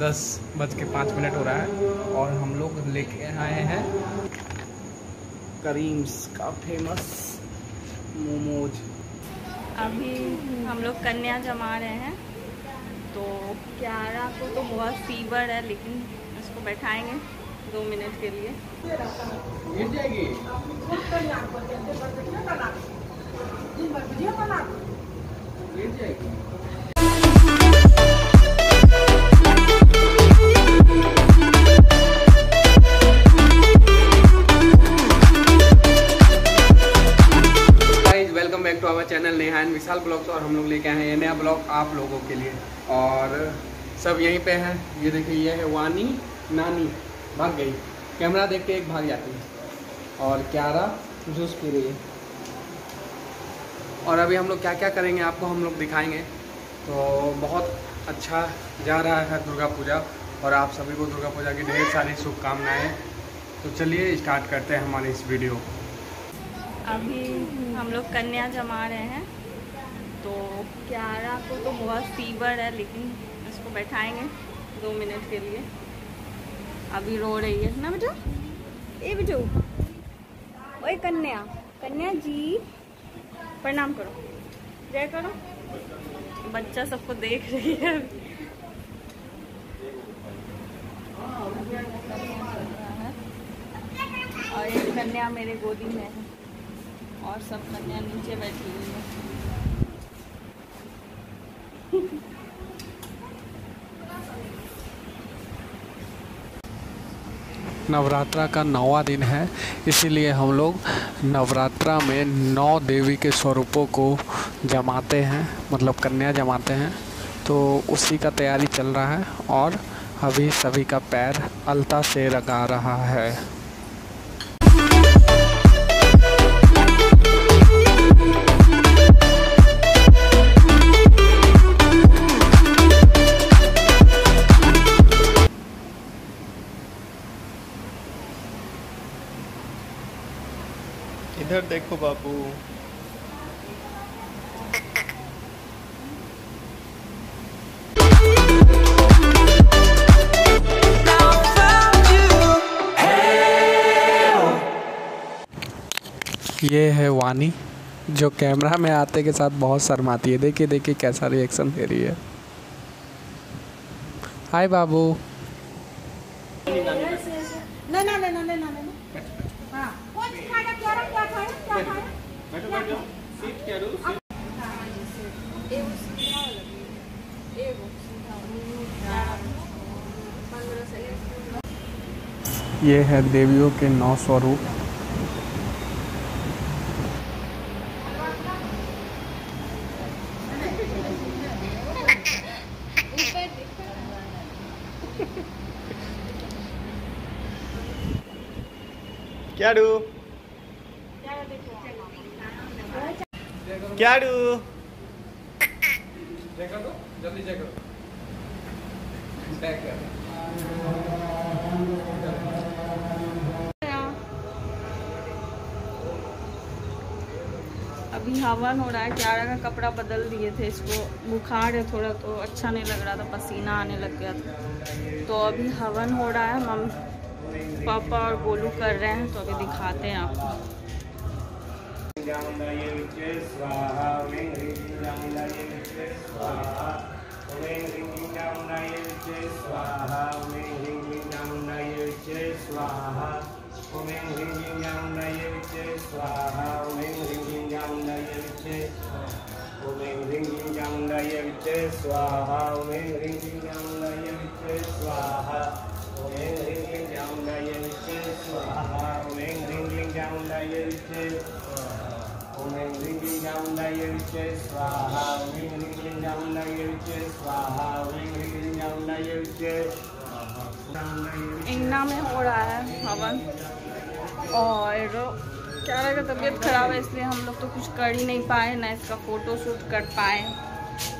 दस बज के पाँच मिनट हो रहा है और हम लोग लेके आए हैं करीम्स का फ़ेमस मोमोज अभी हम लोग कन्या जमा रहे हैं तो क्यारा को तो बहुत फीवर है लेकिन उसको बैठाएँगे दो मिनट के लिए। गिर जाएगी। विशाल ब्लॉग्स और हम लोग लेके आए हैं, ये नया ब्लॉग आप लोगों के लिए। और सब यहीं पे है। ये देखिए, ये है वानी, नानी, भाग गई। कैमरा देख के एक भाग जाती है। और क्यारा जूस पी रही है और अभी हम लोग क्या क्या करेंगे, आपको हम लोग दिखाएँगे। तो बहुत अच्छा जा रहा है दुर्गा पूजा और आप सभी को दुर्गा पूजा की ढेर सारी शुभकामनाएँ। तो चलिए, स्टार्ट करते हैं हमारे इस वीडियो अभी हम लोग कन्या जमा रहे हैं। तो क्यारा को तो बहुत फीवर है, लेकिन उसको बैठाएँगे दो मिनट के लिए। अभी रो रही है। ना बेटा? ए बेटू। ओए कन्या। कन्या जी, प्रणाम करो। जय करो। बच्चा सबको देख रही है और एक कन्या मेरे गोदी में है। और सब कन्या नीचे बैठी हुई है। नवरात्रा का नौवा दिन है, इसीलिए हम लोग नवरात्रा में नौ देवी के स्वरूपों को जमाते हैं मतलब कन्या जमाते हैं। तो उसी का तैयारी चल रहा है और अभी सभी का पैर अलता से लगा रहा है। इधर देखो बाबू ये है वानी, जो कैमरा में आते के साथ बहुत शर्माती है। देखिए देखिए कैसा रिएक्शन दे रही है। हाय बाबू नहीं नहीं नहीं नहीं नहीं नहीं हाँ कौन सी खाएगा क्या रहा क्या खाएगा क्या खाएगा ये है देवियों के नौ स्वरूप। क्या डू? क्या डू? जल्दी चेक करो। अभी हवन हो रहा है, क्यारा का कपड़ा बदल दिए थे इसको। बुखार है थोड़ा तो अच्छा नहीं लग रहा था, पसीना आने लग गया था। तो अभी हवन हो रहा है, मम, पापा और गोलू कर रहे हैं तो अभी दिखाते हैं आपको। स्वाहा ओम ह्रीं चामुण्डाय विच्चे स्वाहा ओम ह्रीं क्लीं चामुण्डाय विच्चे स्वाहा ओम ह्रीं क्लीं चामुण्डाय विच्चे ओम ह्रीं क्लीं चामुण्डाय विच्चे स्वाहा ओम ह्रीं क्लीं चामुण्डाय विच्चे स्वाहा ओम ह्रीं क्लीं चामुण्डाय विच्चे इंगना में हो रहा है हवन और क्यारा का तबीयत खराब है इसलिए हम लोग तो कुछ कर ही नहीं पाए ना इसका फ़ोटो शूट कर पाए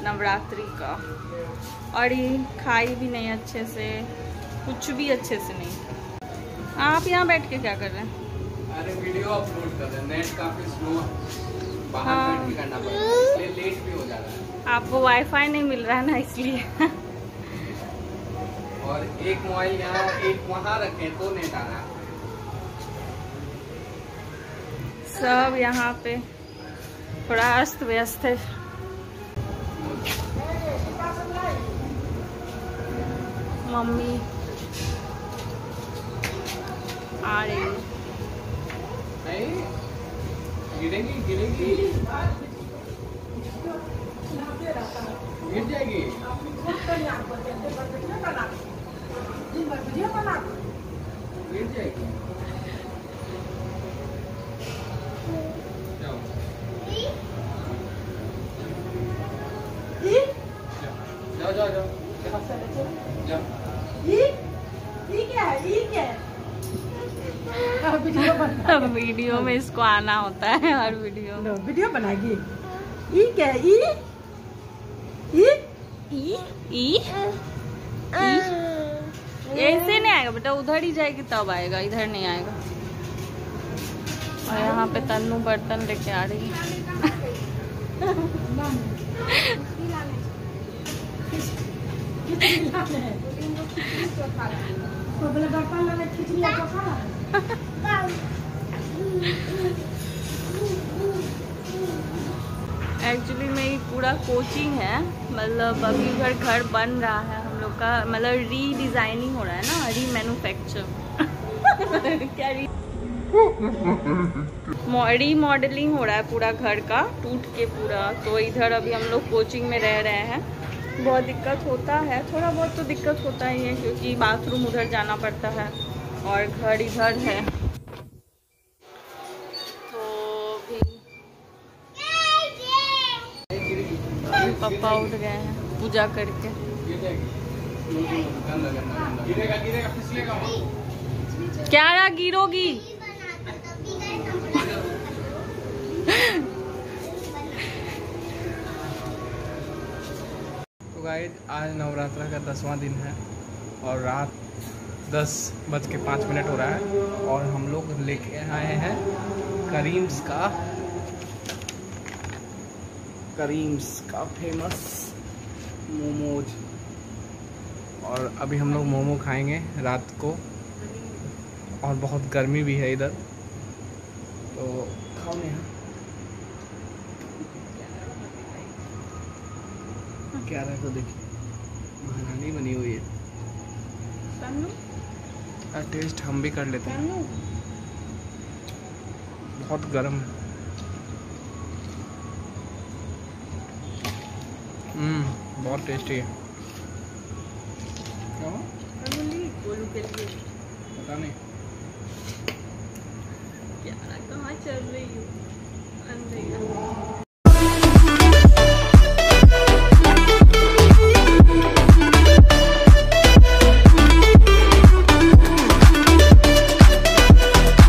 नवरात्रि का। और ये खाई भी नहीं अच्छे से कुछ भी अच्छे से नहीं। आप यहाँ बैठ के क्या कर रहे हैं? अरे वीडियो अपलोड कर रहे हैं नेट काफ़ी स्लो बाहर हाँ। बैठ के करना पड़ता है इसलिए लेट भी हो जा रहा है। आपको वाईफाई नहीं मिल रहा है ना इसलिए। और एक मोबाइल यहाँ एक वहाँ रखे तो नेट आ रहा सब यहाँ पे थोड़ा अस्त व्यस्त है। मम्मी आ रही गिरेगी गिरेगी। गिर जाएगी। अब वीडियो में इसको आना होता है हर वीडियो में। वीडियो बनाएगी। ई क्या है? ई? ई? ई? ई? ऐसे नहीं आएगा बेटा उधर ही जाएगी तब आएगा इधर नहीं आएगा। और यहाँ पे तन्नू बर्तन लेके आ रही है तो बोले बर्तन लाने खिचड़ी या चोखा एक्चुअली में ये पूरा कोचिंग है। मतलब अभी उधर घर बन रहा है हम लोग का। मतलब रीडिजाइनिंग हो रहा है ना री मैन्युफैक्चर क्या री रीमॉडलिंग हो रहा है पूरा घर का, टूट के पूरा। तो इधर अभी हम लोग कोचिंग में रह रहे हैं। बहुत दिक्कत होता है। थोड़ा बहुत तो दिक्कत होता ही है क्योंकि बाथरूम उधर जाना पड़ता है और घर इधर है। तो भी पापा उठ गए हैं पूजा करके। क्या रहा गिरोगी? तो गाइज़ आज नवरात्रा का दसवां दिन है और रात दस बज के पाँच मिनट हो रहा है और हम लोग लेके आए हैं करीम्स का करीम्स का फ़ेमस मोमोज। और अभी हम लोग मोमो खाएँगे रात को और बहुत गर्मी भी है इधर। तो खाओ नेहा। क्या रहा है तो देखिए। महारानी बनी हुई है। और टेस्ट हम भी कर लेते हैं। बहुत गर्म है। हम्म बहुत टेस्टी है। क्या? हुआ? गोलू के लिए। पता नहीं। क्या कहाँ चल रही हूँ?